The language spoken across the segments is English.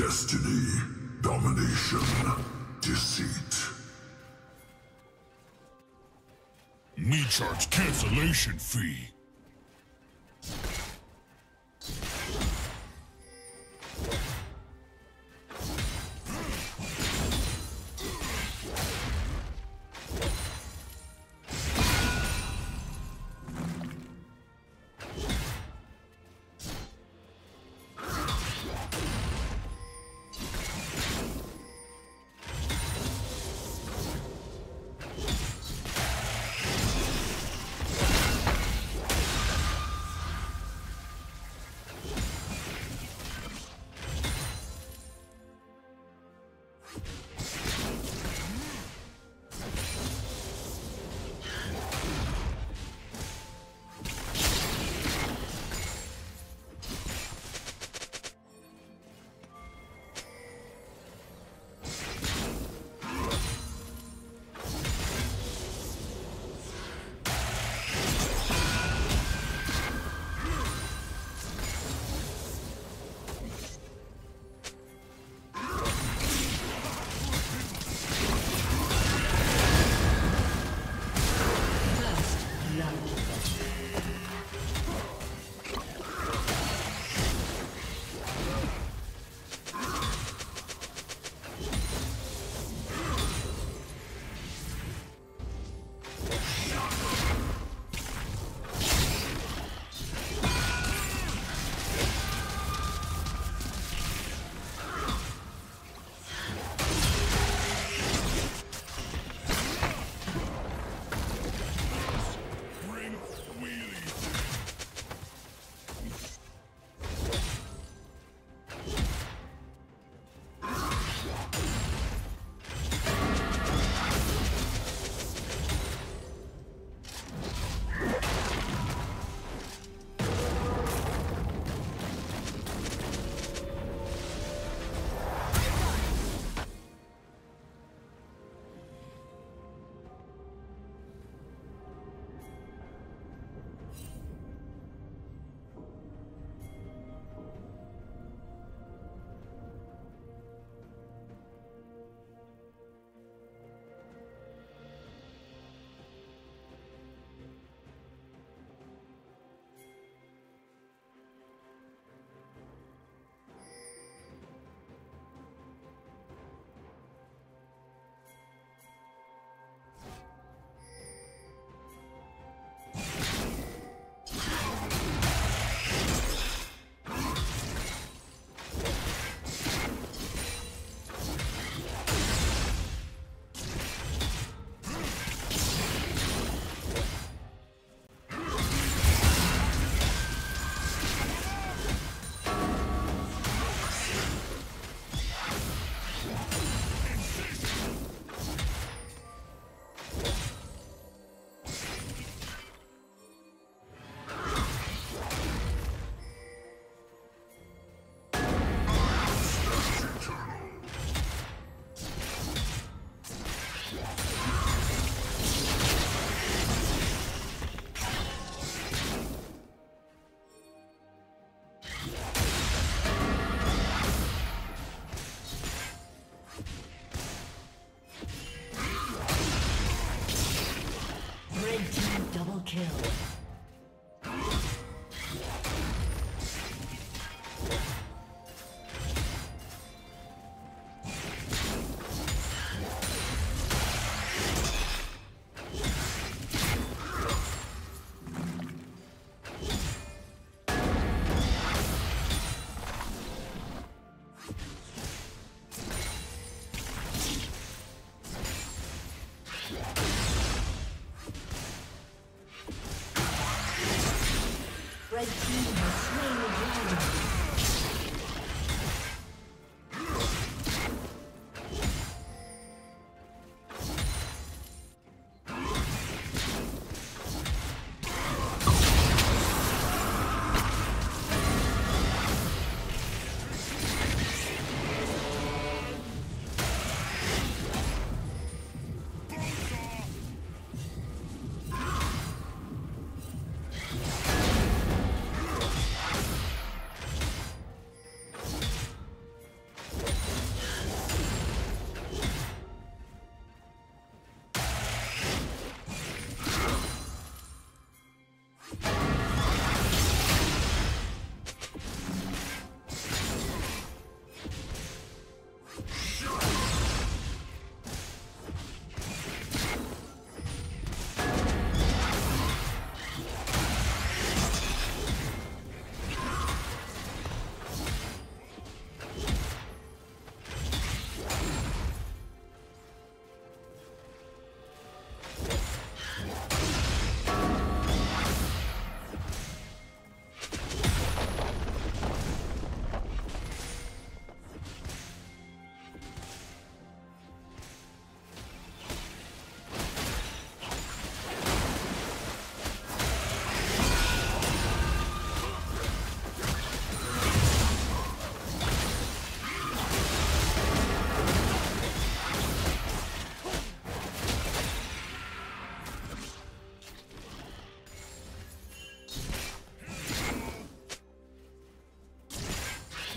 Destiny, domination, deceit. Me charge cancellation fee.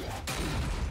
Yeah.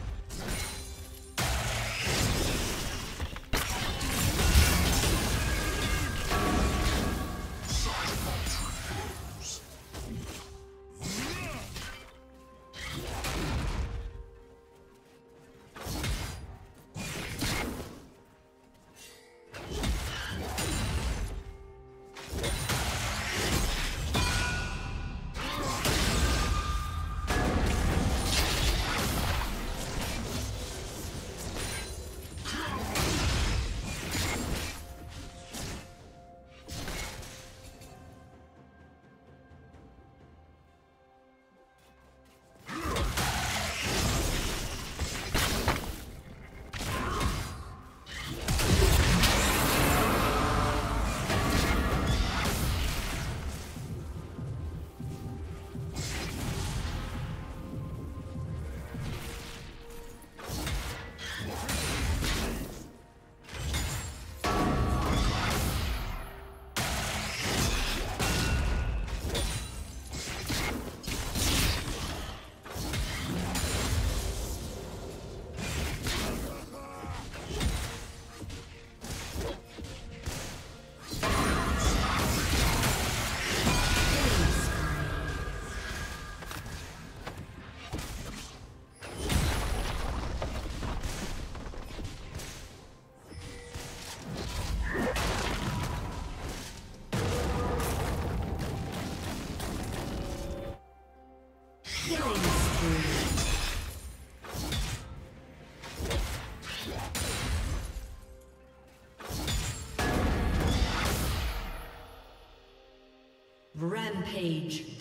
Rampage.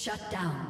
Shut down.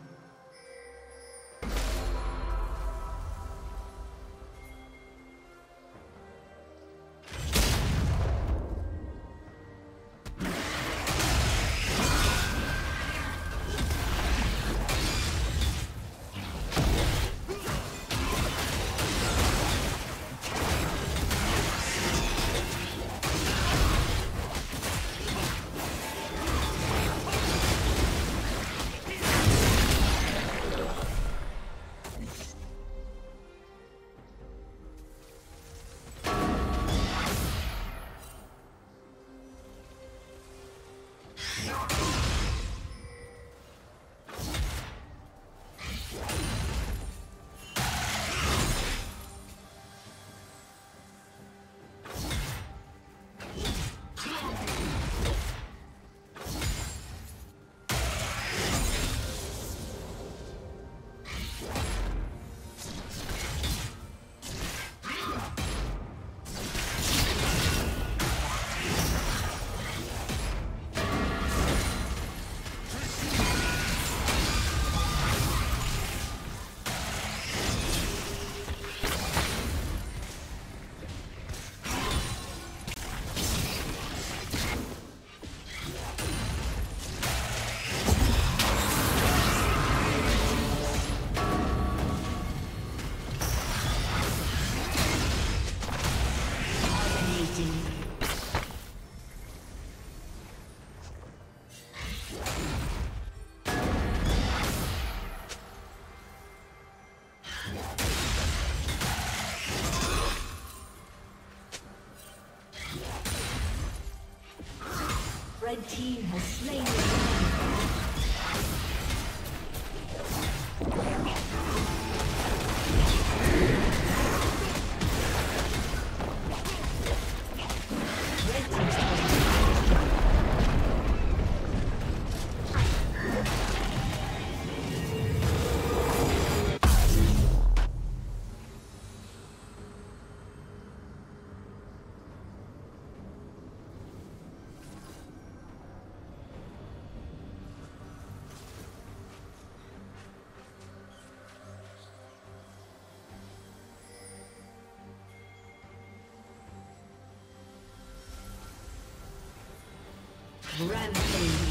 Rampage.